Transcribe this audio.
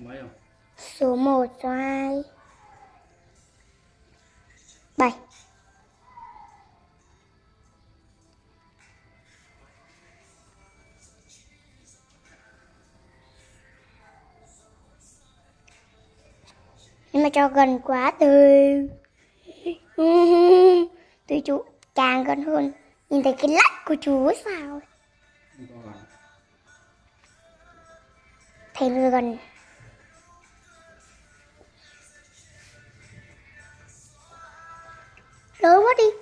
mấy không? Số 1, số 2 7 Nhưng mà cho gần quá từ. Từ chú càng gần hơn. Nhìn thấy cái lách của chú sao? Thấy gần nobody.